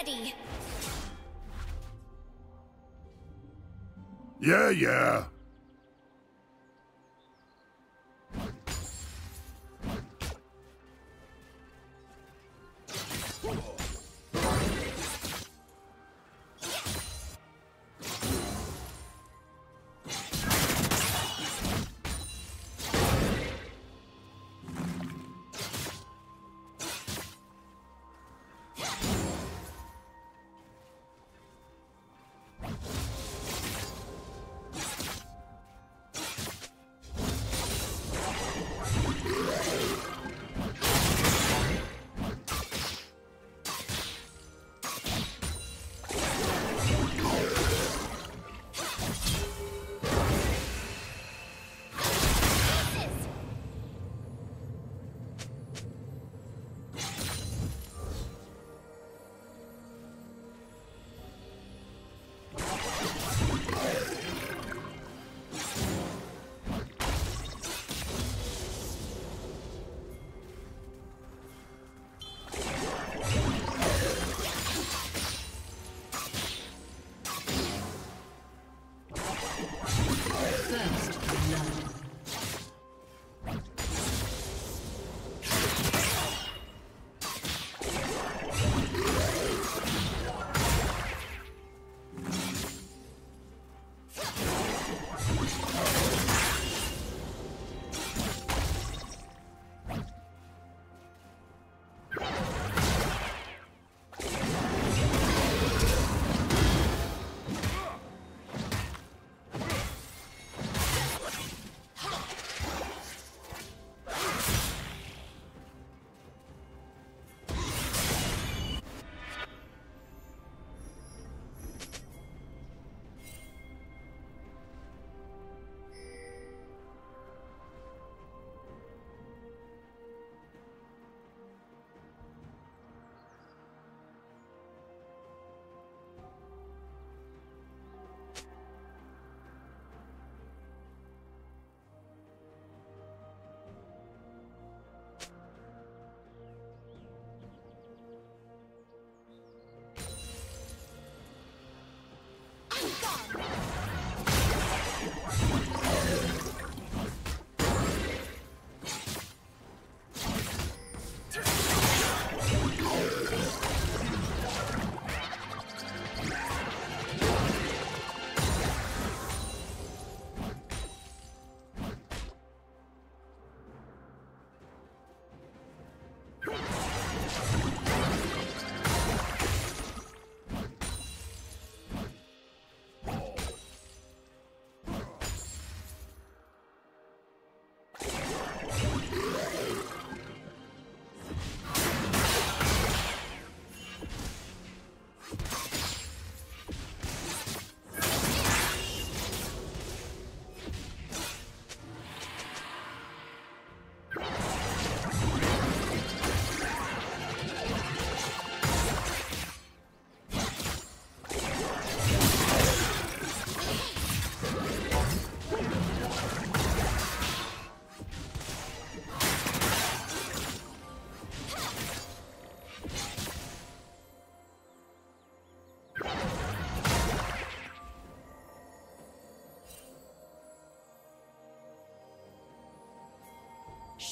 ready. Yeah, yeah.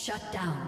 Shut down.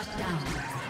Red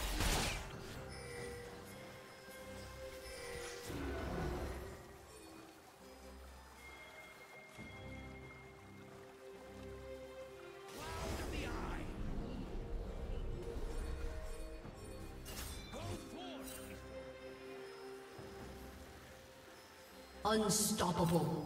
Unstoppable.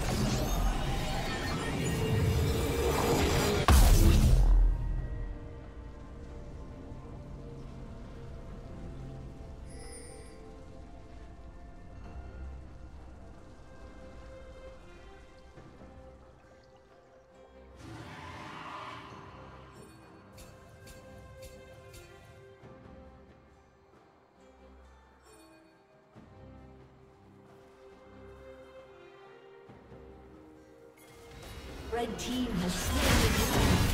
Red team has slain the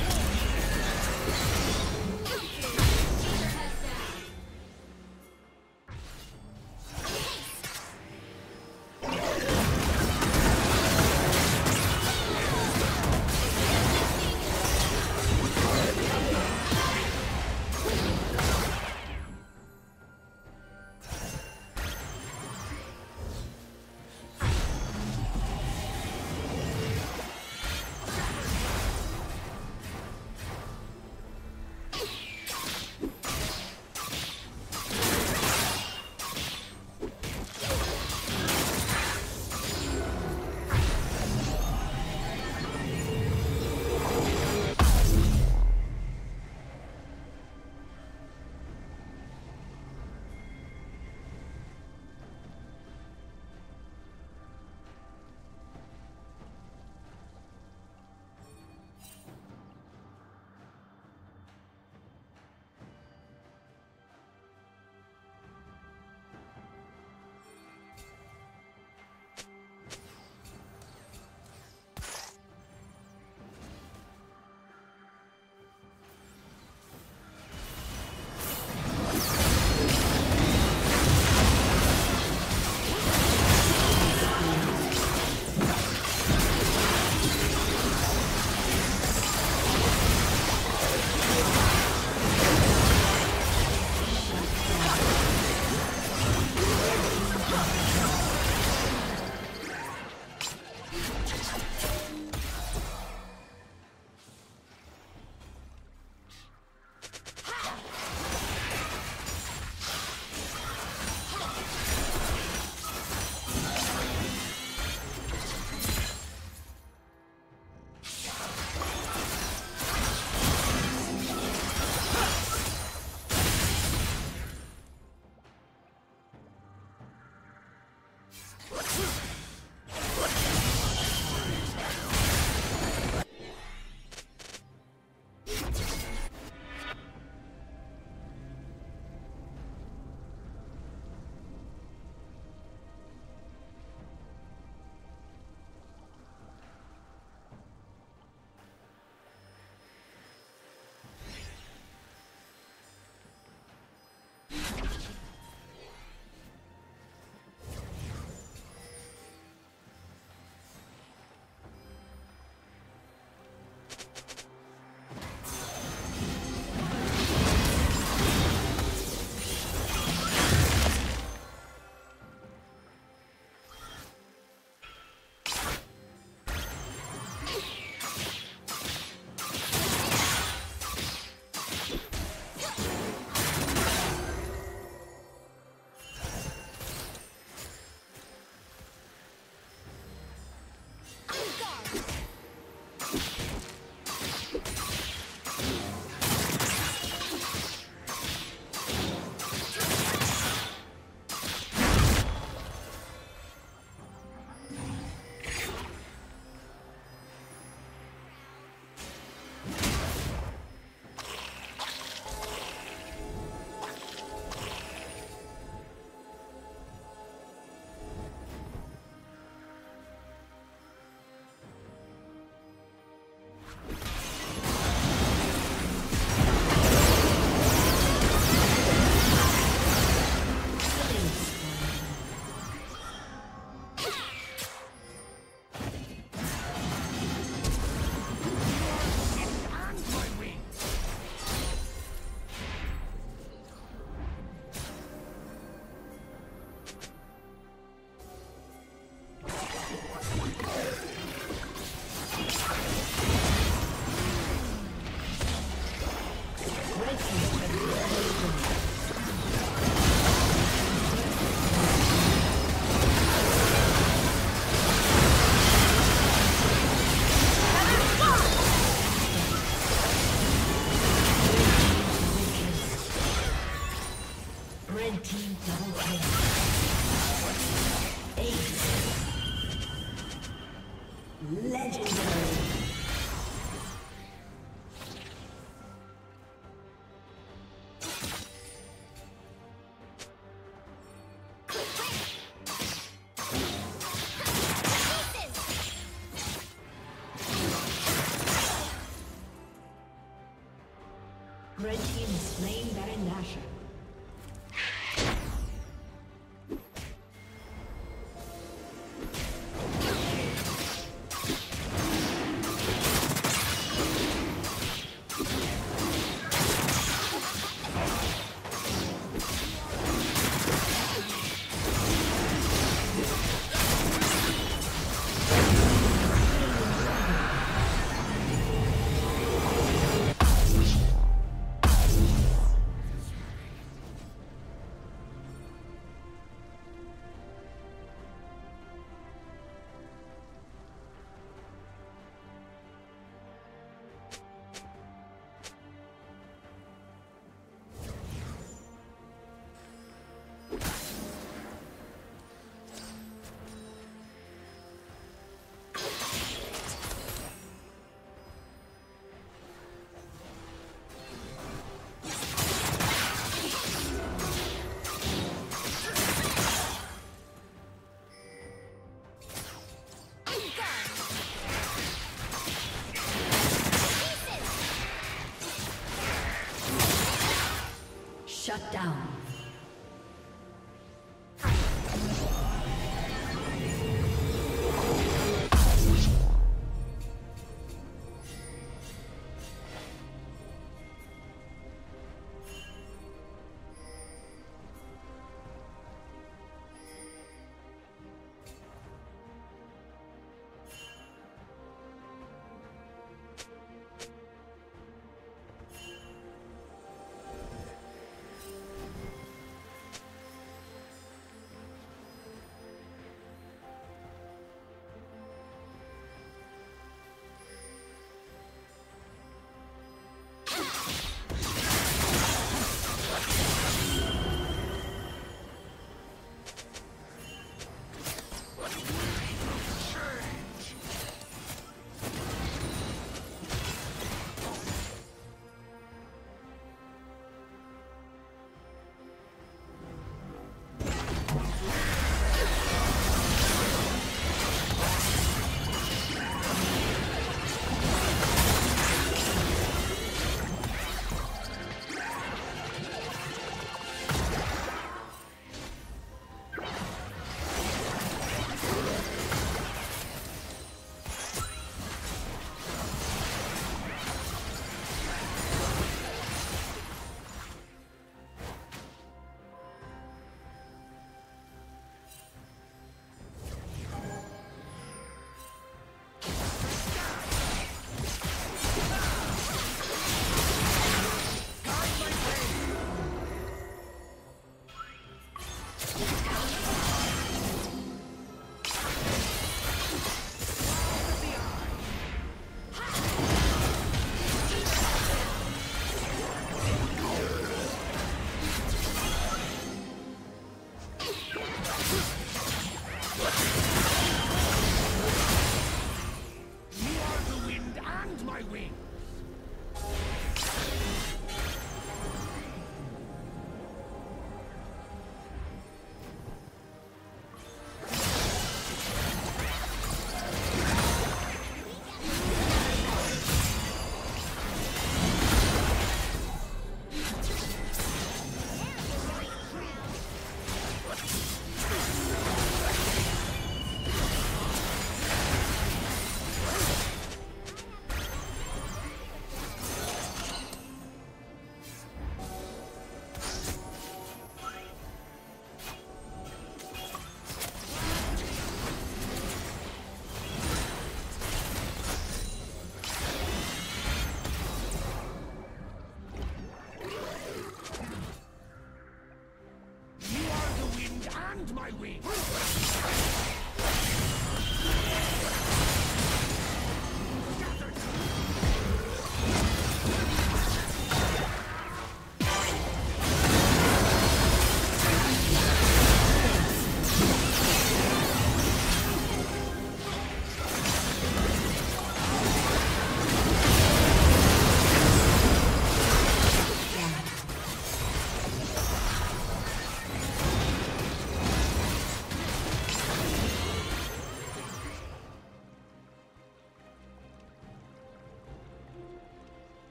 Legendary.